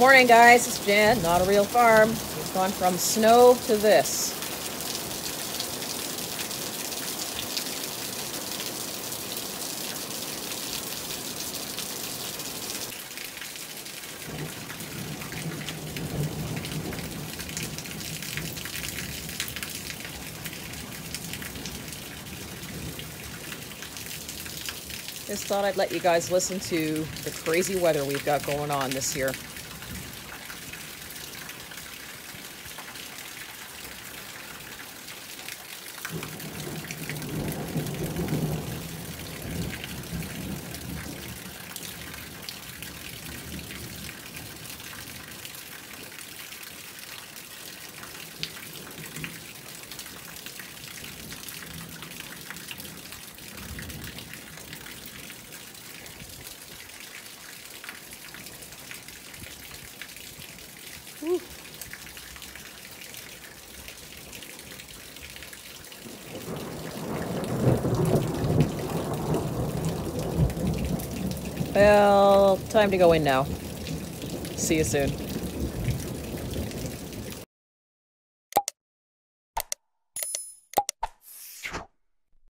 Morning, guys. It's Jan, not a real farm. We've gone from snow to this. Just thought I'd let you guys listen to the crazy weather we've got going on this year. Ooh. Well, time to go in now. See you soon.